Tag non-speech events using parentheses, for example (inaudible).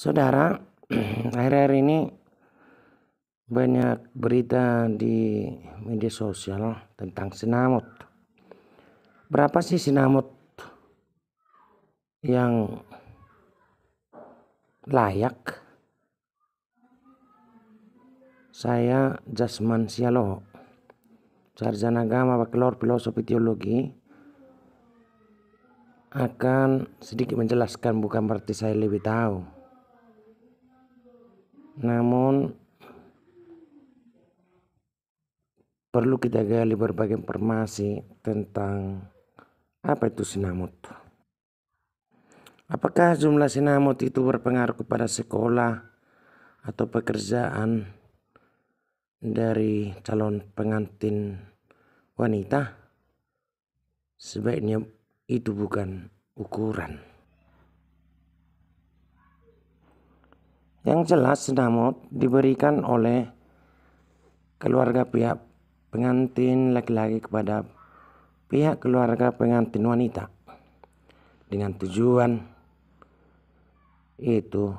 Saudara, (clears throat) akhir-akhir ini banyak berita di media sosial tentang sinamut. Berapa sih sinamut yang layak? Saya Jasman Sialo, sarjana agama bakalor filosofi teologi, akan sedikit menjelaskan bukan berarti saya lebih tahu namun perlu kita gali berbagai informasi tentang apa itu sinamut. Apakah jumlah sinamut itu berpengaruh kepada sekolah atau pekerjaan dari calon pengantin wanita? Sebaiknya itu bukan ukuran. Yang jelas sinamut diberikan oleh keluarga pihak pengantin laki-laki kepada pihak keluarga pengantin wanita dengan tujuan itu